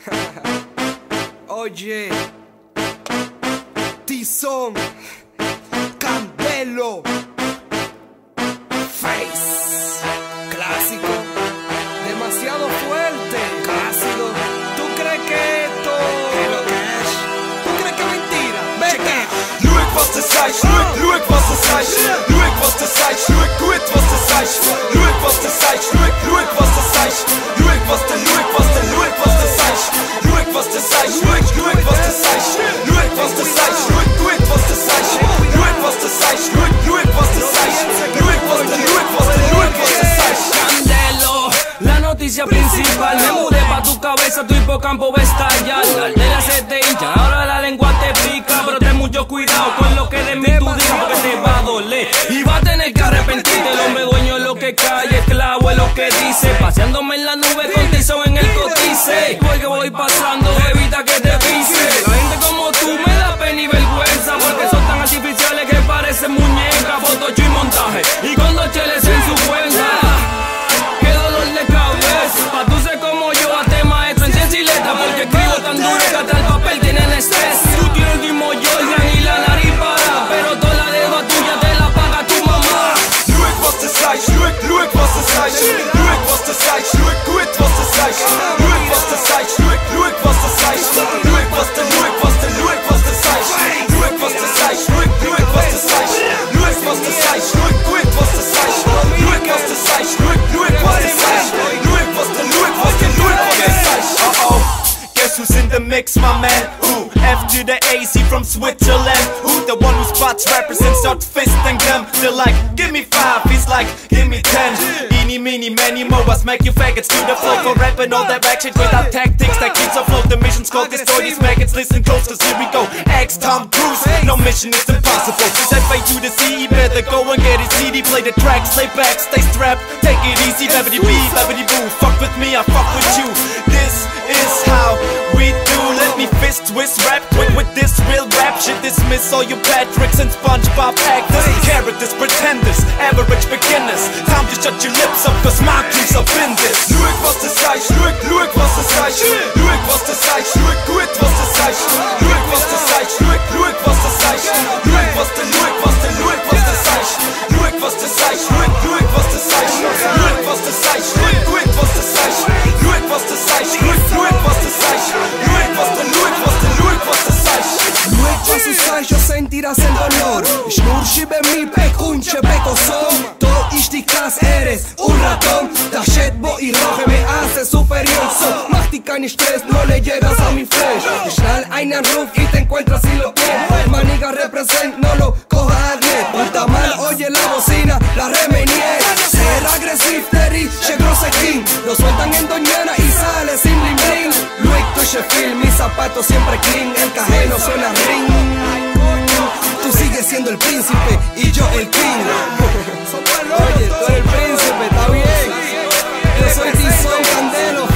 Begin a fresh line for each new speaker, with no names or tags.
Oye, Tizón, Candelo, Face, clásico, demasiado fuerte, clásico. ¿Tú crees que esto es lo que es? ¿Tú crees que es mentira? Vete.
Luik was de size,
principal. Me mudé pa' tu cabeza, tu hipocampo va a estallar. La aldea se hincha, ahora la lengua te pica. Pero ten mucho cuidado con lo que de mí tú digas Porque te va a doler. Y va a tener que arrepentirte. El hombre dueño es lo que cae, esclavo es lo que dice. Paseándome en la nube con tizón en el cotice. Porque voy pasando, evita que te pise heißt.
Lueg, was das heißt. Lueg, lueg, was das heißt. Lueg, was denn, lueg, was denn, lueg, was das heißt. Lueg, was das heißt. Lueg, lueg, was das heißt. Lueg, was das heißt. Lueg, lueg, was das heißt. Lueg, was das heißt. Lueg, lueg, was das heißt. Lueg, was denn, lueg, was denn, lueg, was das heißt. Oh oh. Guess who's in the mix, my man? Who? F to the AC from Switzerland. Who the one who spots rappers and start fisting them? They're like, give me five. He's like, give me ten. Eeny, meeny, many more. I smack you faggots to the floor for rapping all that action without tactics that keeps afloat. The mission's called destroy these maggots. Listen close, cause here we go. X Tom Cruise. No mission is impossible. Set you to see sea. Better go and get his CD. Play the tracks, lay back, stay strapped. Take it easy, babbity bee, babbity boo. Fuck with me, I fuck with you. This is how we do. Let me fist twist rap quick with this real rap shit. Dismiss all you Patricks and SpongeBob actors, characters, pretenders, average beginners. shut your lips up, cause my keys up in this Lueg, was das heißt, lueg, lueg, was das heißt Lueg, was das heißt, lueg, lueg, was das heißt Lueg, was das heißt, lueg, lueg, was das heißt Lueg, was denn, lueg, was denn, lueg, was das heißt Lueg, was das heißt, lueg, lueg, was das heißt Lueg, was das heißt, lueg, lueg, was das heißt Lueg, was das heißt, lueg, lueg, was das heißt Lueg, was denn, lueg, was denn, lueg, was das heißt
Lueg, was das heißt, yo sentira sentanor Ich nur schiebe mi pek, unche pek o som ishtikas eres un ratón. Tashetbo y roje me hace superior. So, Machtica ni estrés, no le llegas a mi flesh. Schnall einen Ruf y te encuentras sin lo que Maniga represent, no lo coja a mal, oye la bocina, la remenié Ser agresiv, Terry, llegó king. Lo sueltan en Doñana y sale sin bling bling Luik, tu Sheffield, mis zapatos siempre clean. El cajero suena ring Tú sigues siendo el príncipe y yo el king. Oye, tú eres el príncipe, está bien. Yo soy Tizón Candelo